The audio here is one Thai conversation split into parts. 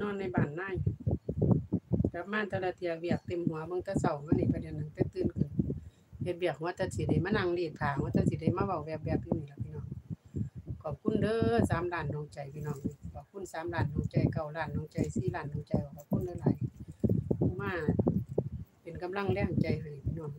นอนในบ้านนายกลับมาแต่ละเทียเวียกเต็มหัวเบิ่งแต่เช้ามานี่ประเดี๋ยวนั้นแต่ตื่นขึ้นเฮ็ดเวียกหัวแต่สิได้มานั่งรีดผาหัวแต่สิได้มาเว้าแบบๆอยู่นี่ล่ะพี่น้องขอบคุณเด้อสามล้านดวงใจพี่น้องขอบคุณสามล้านดวงใจเก้าล้านดวงใจสี่ล้านดวงใจขอบคุณหลายๆมาเป็นกำลังแรงใจให้พี่น้อง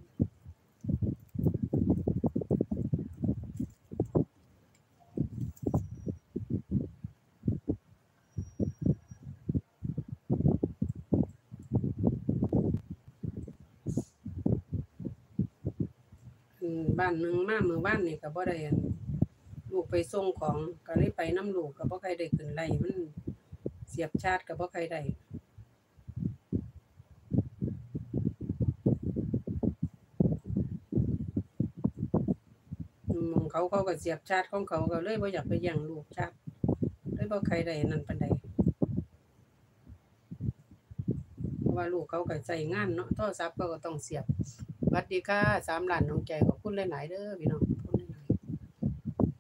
อืมบ้านหนึงมาเมื้อวานนี่ก็บ่ได้อั่นลูกไปส่งของก็เลยไปน้ำลูกก็บ่ค่อยได้ขึ้นไลมันเสียบชาร์จก็บ่ค่อยได้หมองเขาเขาก็เสียบชาร์จของเขาก็เลยบ่อยากไปแย่งลูกชาร์จเลยบ่ใครได้นั่นปานใดเพราะว่าลูกเขาก็ใช้งานเนาะโทรศัพท์เขาก็ต้องเสียบ วัสดีค่ะสามหลานน้องใจขอบคุณหลายๆเด้อพี่น้องขอบคุณหลาย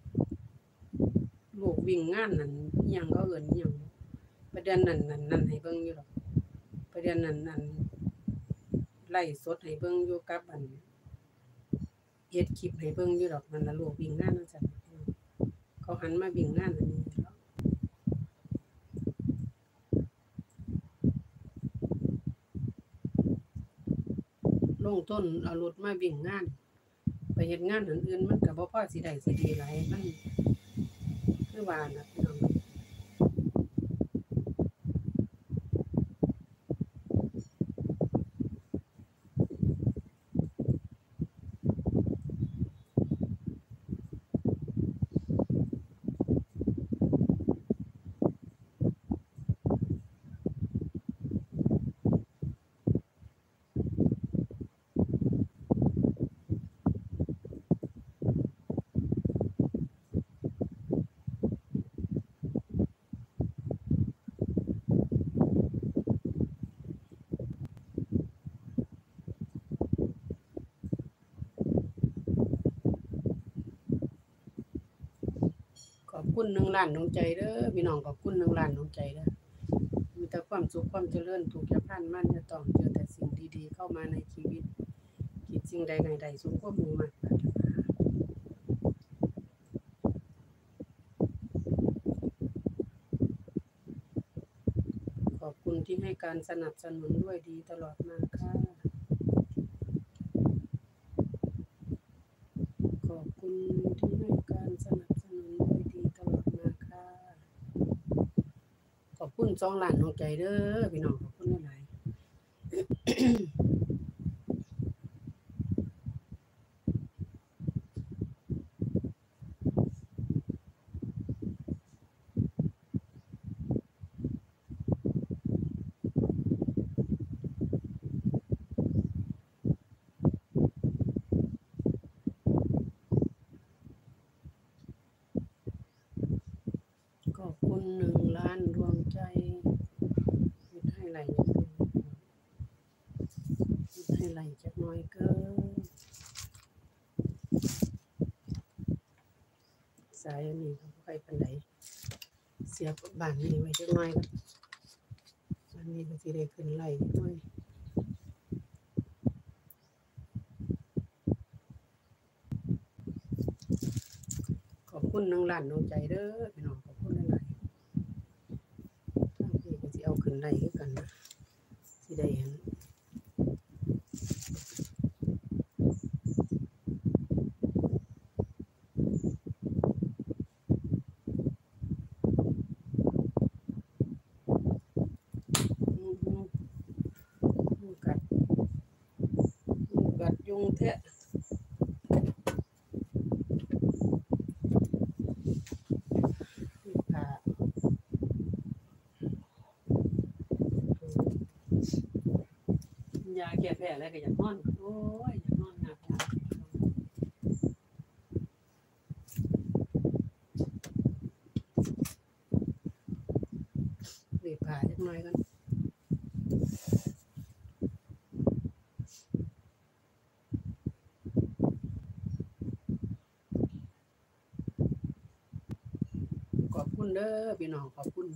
ๆลูกวิ่งงานนั่นยังเขาเอินยังประเด็นนั้นนั่นนั่นให้เบิ่งอยู่ดอกประเด็นนั้นนั่นไล่สดให้เบิ่งอยู่กับอันเฮ็ดคลิปให้เบิ่งอยู่ดอกนั่นละลูกวิ่งงานนั่นซั่นพี่น้องเขาหันมาวิ่งงานอันนี้แลงต้นเอารถมาวิ่งงาน ไปเห็นงานอื่นๆมันก็บ่พอสิได้สิดีไรมันคือว่านะพี่น้ อบคุณหนึ่งล้านดวงใจเด้อพี่น้องขอบคุณหนึ่งล้านดวงใจเด้อมีแต่ความสุขความเจริญทุกอย่าผ่านมันจะต้องเจอแต่สิ่งดีๆ เข้ามาในชีวิตคิดสิ่งใดใดๆสมความมุ่งมาขอบคุณที่ให้การสนับสนุนด้วยดีตลอดมาค่ะ ขอบคุณที่ให้การสนับสนุนด้วยดีตลอดมาค่ะ ขอบคุณ สองล้านดวงใจเด้อพี่น้องขอบคุณหลายขอบคุณหนึ่งล้านดวงใจคิดให้ไหลนิดนึงคิดให้ไหลจักห น่อยเกินสายอันนี้ก็บ่ค่อยปานใดเสียบบานนี้ไว้จักหน่อยก็บ้านนี้ก็สิได้ขึ้นไหลจักหน่อยขอบคุณนึ่งหลานดวงใจเด้อพี่น้องขอบคุณหลายๆทางพี่ก็สิเอาขึ้นได้คือกันนะสิได้เห็นอือฮึยุงกัดยุง กัดยุงแทะยาแก้แพ้อะไรก็อย่านอน โอ้ยอย่านอนหนักยาเบีบขาจักน่อยกัน ขอบคุณเด้อพี่น้องขอบคุณ